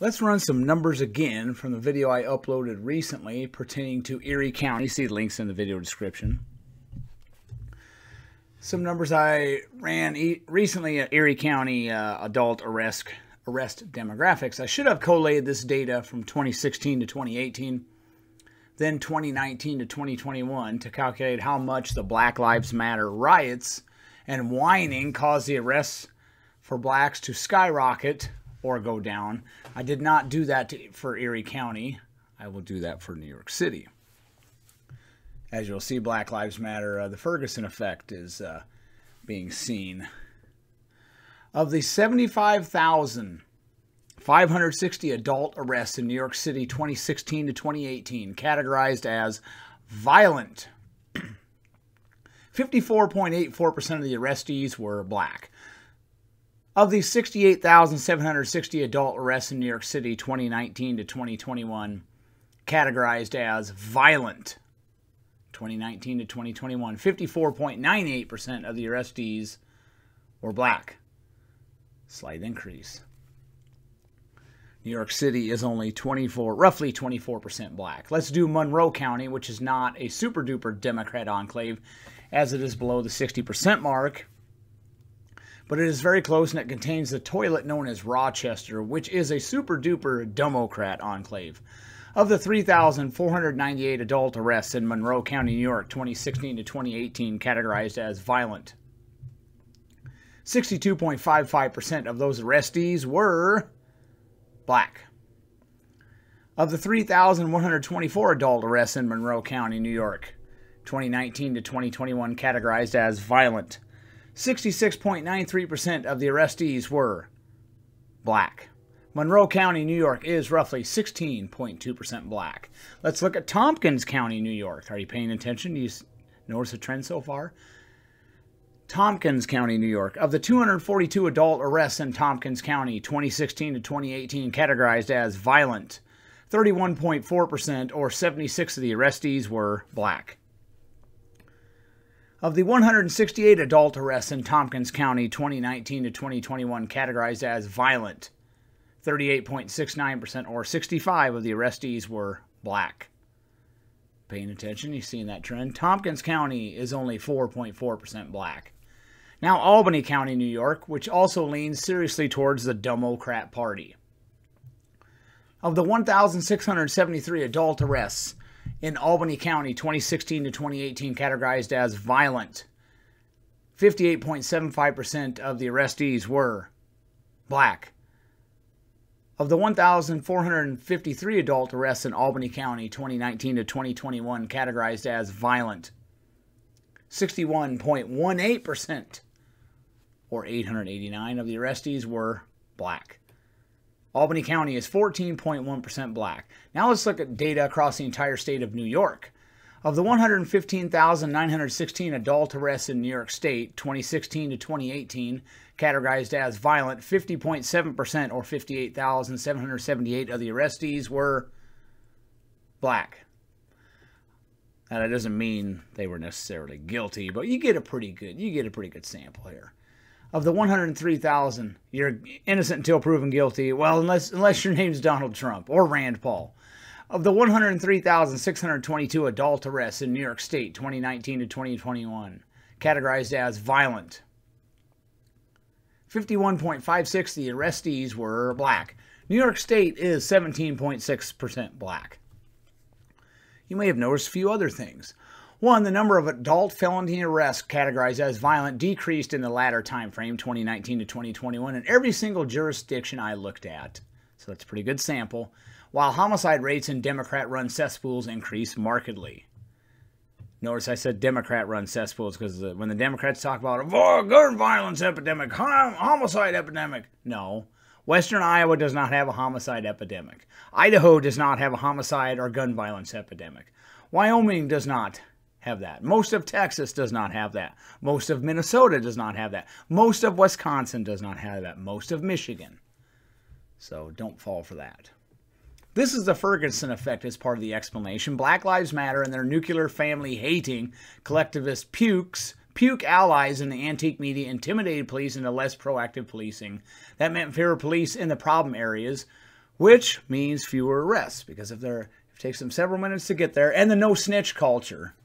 Let's run some numbers again from the video I uploaded recently pertaining to Erie County. You See the links in the video description. Some numbers I ran e recently at Erie County uh, adult arrest arrest demographics. I should have collated this data from 2016 to 2018, then 2019 to 2021 to calculate how much the Black Lives Matter riots and whining caused the arrests for blacks to skyrocket or go down. I did not do that to, for Erie County. I will do that for New York City. As you'll see, Black Lives Matter, uh, the Ferguson effect is uh, being seen. Of the 75,560 adult arrests in New York City 2016 to 2018, categorized as violent, 54.84% of the arrestees were black. Of the 68,760 adult arrests in New York City 2019 to 2021, categorized as violent, 2019 to 2021, 54.98% of the arrestees were black. Slight increase. New York City is only 24, roughly 24% black. Let's do Monroe County, which is not a super duper Democrat enclave, as it is below the 60% mark but it is very close and it contains the toilet known as Rochester, which is a super duper Democrat enclave. Of the 3,498 adult arrests in Monroe County, New York, 2016 to 2018, categorized as violent, 62.55% of those arrestees were black. Of the 3,124 adult arrests in Monroe County, New York, 2019 to 2021, categorized as violent, 66.93% of the arrestees were black. Monroe County, New York is roughly 16.2% black. Let's look at Tompkins County, New York. Are you paying attention? Do you notice a trend so far? Tompkins County, New York. Of the 242 adult arrests in Tompkins County 2016 to 2018 categorized as violent, 31.4% or 76 of the arrestees were black. Of the 168 adult arrests in Tompkins County 2019 to 2021 categorized as violent, 38.69% or 65 of the arrestees were black. Paying attention, you've seen that trend. Tompkins County is only 4.4% black. Now, Albany County, New York, which also leans seriously towards the Democrat Party. Of the 1,673 adult arrests in Albany County 2016 to 2018 categorized as violent. 58.75% of the arrestees were black. Of the 1,453 adult arrests in Albany County 2019 to 2021 categorized as violent, 61.18% or 889 of the arrestees were black. Albany County is 14.1% black. Now let's look at data across the entire state of New York. Of the 115,916 adult arrests in New York State, 2016 to 2018, categorized as violent, 50.7% or 58,778 of the arrestees were black. Now that doesn't mean they were necessarily guilty, but you get a pretty good you get a pretty good sample here of the 103,000, you're innocent until proven guilty. Well, unless unless your name's Donald Trump or Rand Paul. Of the 103,622 adult arrests in New York State 2019 to 2021, categorized as violent, 51.56 the arrestees were black. New York State is 17.6% black. You may have noticed a few other things. One, the number of adult felony arrests categorized as violent decreased in the latter time frame, 2019 to 2021, in every single jurisdiction I looked at. So that's a pretty good sample. While homicide rates in Democrat run cesspools increased markedly. Notice I said Democrat run cesspools because when the Democrats talk about a gun violence epidemic, homicide epidemic, no. Western Iowa does not have a homicide epidemic. Idaho does not have a homicide or gun violence epidemic. Wyoming does not have that. Most of Texas does not have that. Most of Minnesota does not have that. Most of Wisconsin does not have that. Most of Michigan. So don't fall for that. This is the Ferguson effect as part of the explanation. Black Lives Matter and their nuclear family hating collectivist pukes, puke allies in the antique media intimidated police into less proactive policing. That meant fewer police in the problem areas, which means fewer arrests because if they're it takes them several minutes to get there, and the no snitch culture.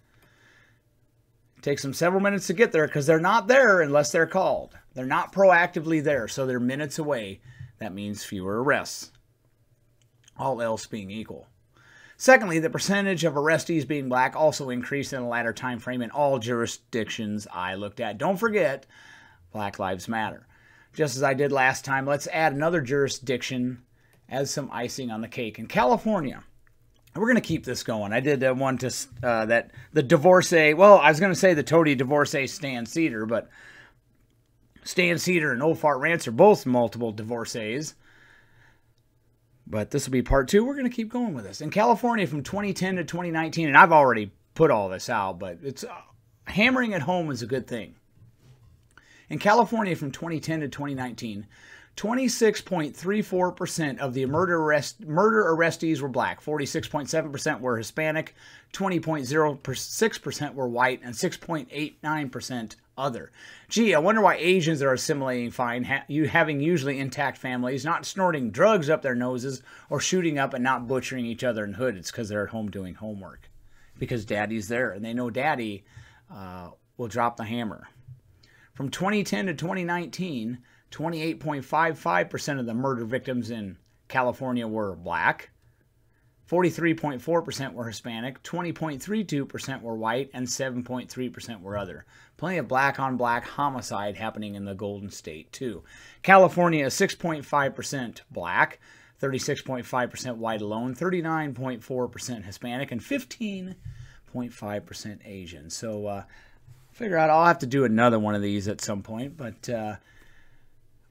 Takes them several minutes to get there because they're not there unless they're called. They're not proactively there, so they're minutes away. That means fewer arrests. All else being equal. Secondly, the percentage of arrestees being black also increased in the latter time frame in all jurisdictions I looked at. Don't forget, Black Lives Matter. Just as I did last time, let's add another jurisdiction as some icing on the cake. In California, we're going to keep this going. I did uh, one to uh, that the divorcee. Well, I was going to say the toady divorcee Sam Seder, but Sam Seder and Old Fart Rants are both multiple divorcees. But this will be part two. We're going to keep going with this. In California from 2010 to 2019, and I've already put all this out, but it's uh, hammering at home is a good thing. In California from 2010 to 2019, 26.34% of the murder arrest murder arrestees were black, 46.7% were Hispanic, 20.06% were white, and 6.89% other. Gee, I wonder why Asians are assimilating fine, ha- you having usually intact families, not snorting drugs up their noses or shooting up and not butchering each other in hood. It's because they're at home doing homework, because daddy's there and they know daddy uh, will drop the hammer. From 2010 to 2019. 28.55% of the murder victims in California were black. 43.4% were Hispanic, 20.32% were white, and 7.3% were other. Plenty of black on black homicide happening in the Golden State, too. California is 6.5% black, 36.5% white alone, 39.4% Hispanic, and 15.5% Asian. So, uh, figure out I'll have to do another one of these at some point, but. Uh,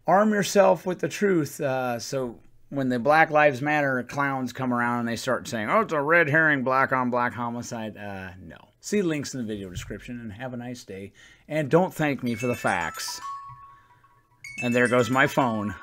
arm yourself with the truth. Uh, so when the Black Lives Matter clowns come around and they start saying, "Oh, it's a red herring, black on black homicide," uh, no. See links in the video description and have a nice day. And don't thank me for the facts. And there goes my phone.